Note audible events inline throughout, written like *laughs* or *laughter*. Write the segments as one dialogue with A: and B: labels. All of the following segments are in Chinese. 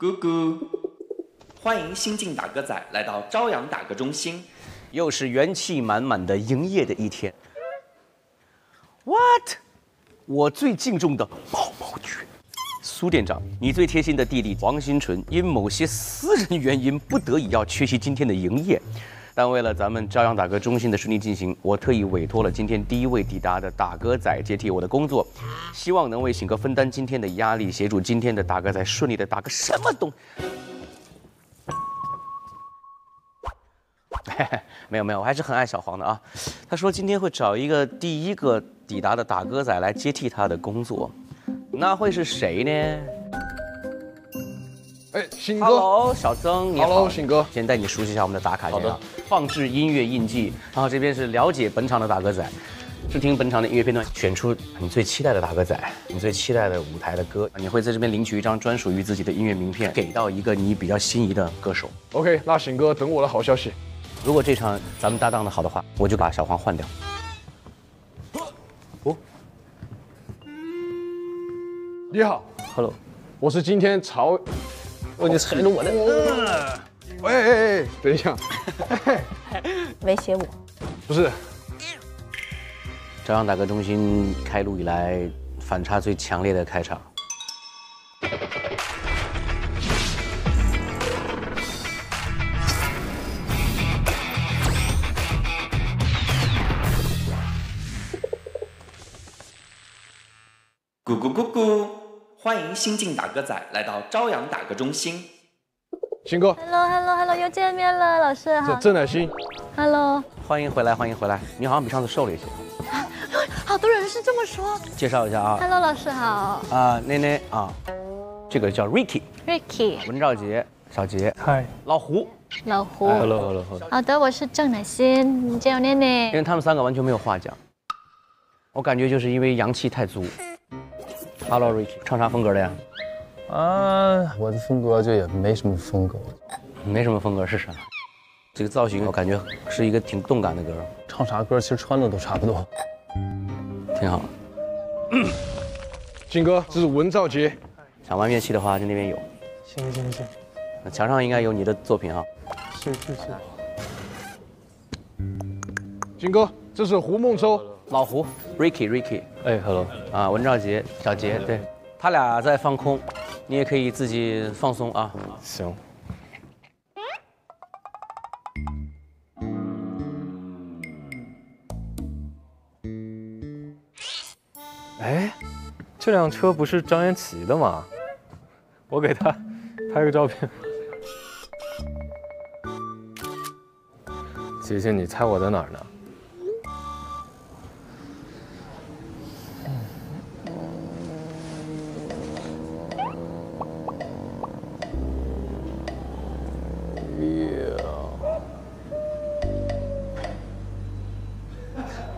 A: 咕咕，欢迎新晋打歌仔来到朝阳打歌中心。
B: 又是元气满满的营业的一天。What？我最敬重的毛毛君，苏店长，你最贴心的弟弟王新纯，因某些私人原因不得已要缺席今天的营业。但为了咱们朝阳打歌中心的顺利进行，我特意委托了今天第一位抵达的打歌仔接替我的工作，希望能为醒哥分担今天的压力，协助今天的打歌仔顺利的打个什么东。没有没有，我还是很爱小黄的啊。他说今天会找一个第一个抵达的打歌仔来接替他的工作，那会是谁呢，
C: 新哥
B: ？Hello，小曾，你好。
C: ，Hello，新哥，
B: 先带你熟悉一下我们的打卡。
C: 好的。
B: 放置音乐印记，然后这边是了解本场的打歌仔，试听本场的音乐片段，选出你最期待的打歌仔，你最期待的舞台的歌，你会在这边领取一张专属于自己的音乐名片，给到一个你比较心仪的歌手。
C: OK，那醒哥等我的好消息。
B: 如果这场咱们搭档的好的话，我就把小黄换掉。哦
C: 你好
B: ，，Hello，
C: 我是今天朝，
B: 哦，你踩着我的，
C: 哎哎哎，等一下，*laughs*
D: 威胁我。
C: 不是，
B: 朝阳打歌中心开录以来反差最强烈的开场。
A: 咕咕咕咕，欢迎新晋打歌仔来到朝阳打歌中心。
C: 新哥
D: ，Hello Hello Hello，又见面了，老师
C: 这
D: 好。
C: 郑乃馨
D: ，Hello，
B: 欢迎回来，欢迎回来。你好像比上次瘦了一些。
D: 好多人是这么说。
B: 介绍一下啊
D: ，Hello，老师好。
B: 啊，奈奈啊，这个叫
D: Ricky，Ricky，
B: 文兆杰，小杰，
E: 嗨
B: 老胡，
D: 老胡。
E: ，hello hello hello，
D: 好的，我是郑乃馨，你叫我奈
B: 因。为他们三个完全没有话讲，我感觉就是因为阳气太足。Hello Ricky，唱啥风格的呀？
E: 啊，我的风格就也没什么风格，
B: 没什么风格是啥？这个造型我感觉是一个挺动感的歌，
E: 唱啥歌其实穿的都差不多。
B: 挺好。
C: 金哥，这是文兆杰，
B: 想玩乐器的话，就那边有。
E: 行行行，
B: 那墙上应该有你的作品啊。
E: 是是是，
C: 金哥，这是胡梦舟，
B: 老胡，Ricky Ricky，
E: 哎，hello，
B: 啊，文兆杰，小杰，对，他俩在放空，你也可以自己放松啊。
E: 行，哎，这辆车不是张延齐的吗？我给他拍个照片。姐姐，你猜我在哪儿呢？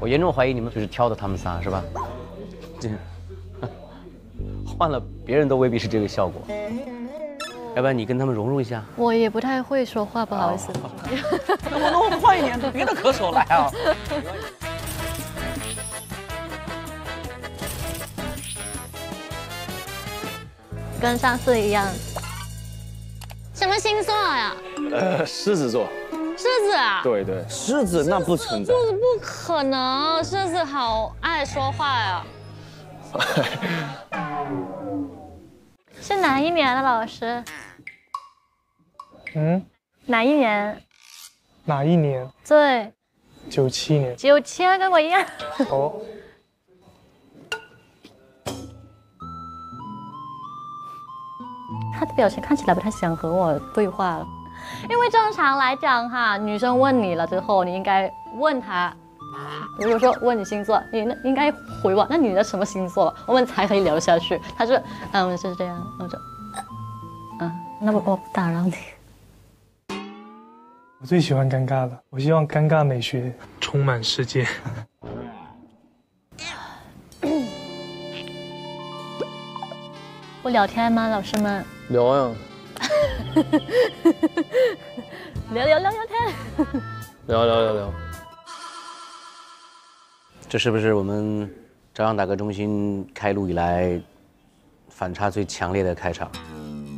B: 我严重怀疑你们就是挑的他们仨是吧？这 *laughs* 换了别人都未必是这个效果。要不然你跟他们融入一下。
D: 我也不太会说话，不好意思。
B: 那我那我换一点别的歌手来啊。
D: 跟上次一样。什么星座呀？
E: 呃，狮子座。
D: 狮子啊？
E: 对对，
F: 狮子那不存在，
D: 不可能，狮子好爱说话呀。*laughs* 是哪一年的老师？
E: 嗯，
D: 哪一年？
E: 哪一年？
D: 对，
E: 九七年。
D: 九七跟我一样。
E: 哦，
D: 他的表情看起来不太想和我对话了，因为正常来讲哈，女生问你了之后，你应该问她，如果说问你星座，你那应该回我，那你的什么星座，我们才可以聊下去。他说，嗯，是这样，我说，嗯，那我我不打扰你。
E: 我最喜欢尴尬了，我希望尴尬美学充满世界。
D: 不聊天吗，老师们？
E: 聊呀，*laughs*
D: 聊聊聊聊天。
E: 聊聊聊聊。
B: 这是不是我们朝阳打歌中心开录以来反差最强烈的开场？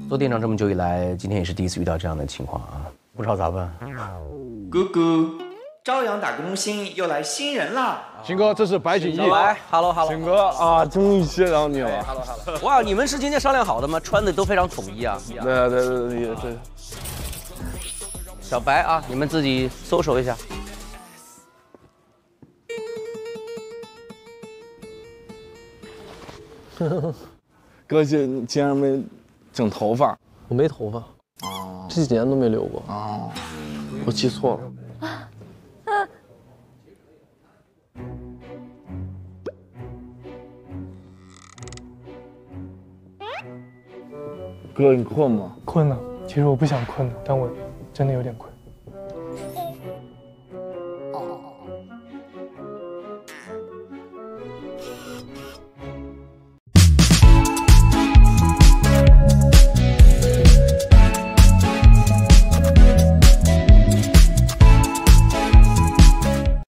B: 做店长这么久以来，今天也是第一次遇到这样的情况啊，不知道咋办。
A: 咕咕，朝阳打歌中心又来新人啦！
C: 秦哥，这是白景逸。
B: 来，Hello Hello，
F: 景哥啊，终于见到你了。
B: 哇，你们是今天商量好的吗？穿的都非常统一啊。
F: 对对对对对。
B: 小白啊，你们自己搜索一下。*laughs*
F: 哥，竟竟然没整头发
G: 我没头发，
F: 啊
G: 这几年都没留过。
F: 啊！我记错了。哥，你困吗？
H: 困了，其实我不想困的，但我真的有点困。